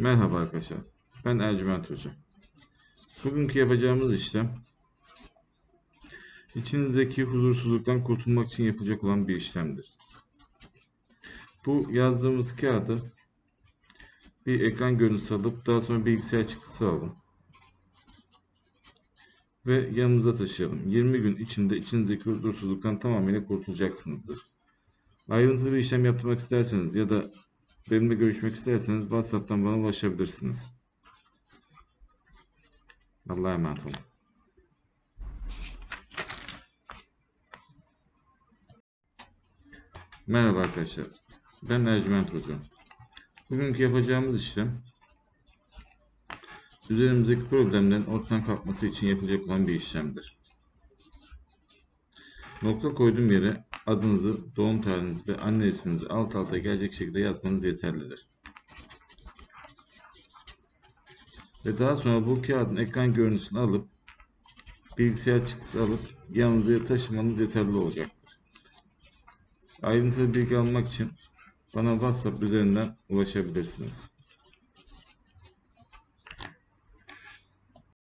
Merhaba arkadaşlar. Ben Ercüment Hoca. Bugünkü yapacağımız işlem içinizdeki huzursuzluktan kurtulmak için yapılacak olan bir işlemdir. Bu yazdığımız kağıdı bir ekran görüntüsü alıp daha sonra bilgisayar çıktısı alalım. Ve yanınıza taşıyalım. 20 gün içinde içinizdeki huzursuzluktan tamamıyla kurtulacaksınızdır. Ayrıntılı bir işlem yaptırmak isterseniz ya da benimle görüşmek isterseniz WhatsApp'tan bana ulaşabilirsiniz. Allah'a emanet olun. Merhaba arkadaşlar. Ben Ercüment Hoca. Bugünkü yapacağımız işlem üzerimizdeki problemlerin ortadan kalkması için yapılacak olan bir işlemdir. Nokta koyduğum yere adınızı, doğum tarihinizi ve anne isminizi alt alta gelecek şekilde yazmanız yeterlidir. Ve daha sonra bu kağıdın ekran görüntüsünü alıp bilgisayar çıktısı alıp yanınıza taşımanız yeterli olacaktır. Ayrıntılı bilgi almak için bana WhatsApp üzerinden ulaşabilirsiniz.